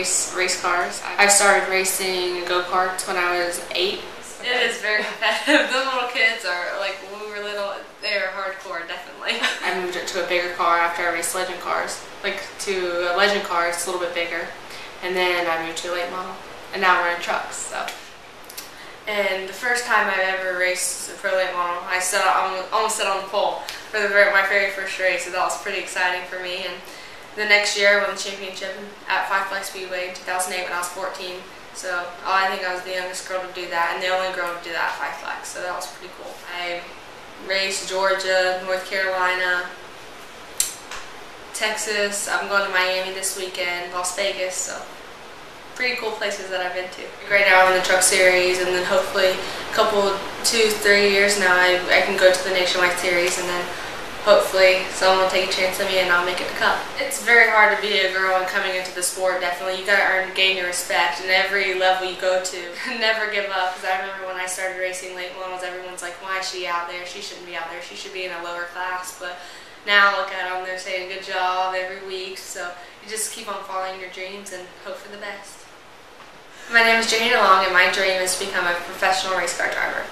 race cars. I started racing go-karts when I was eight. It is very competitive. the little kids are like when we were little, they are hardcore, definitely. I moved it to a bigger car after I raced legend cars, like to a legend car. It's a little bit bigger, and then I moved to a late model, and now we're in trucks. So. And the first time I ever raced for a late model, I set on, almost set on the pole for the very, my very first race, so that was pretty exciting for me. And the next year, I won the championship at Five Flag Speedway in 2008 when I was 14. So oh, I think I was the youngest girl to do that, and the only girl to do that at Five Flags. So that was pretty cool. I raced Georgia, North Carolina, Texas. I'm going to Miami this weekend, Las Vegas. So pretty cool places that I've been to. Right now I'm in the Truck Series, and then hopefully a couple, two, three years now, I, I can go to the Nationwide Series, and then hopefully someone will take a chance on me and I'll make it the cup. It's very hard to be a girl and coming into the sport, definitely. You gotta earn, gain your respect in every level you go to. Never give up, because I remember when I started racing late models, everyone's like, why is she out there? She shouldn't be out there. She should be in a lower class. But now look at them, they're saying good job every week. So you just keep on following your dreams and hope for the best. My name is Johanna Long, and my dream is to become a professional race car driver.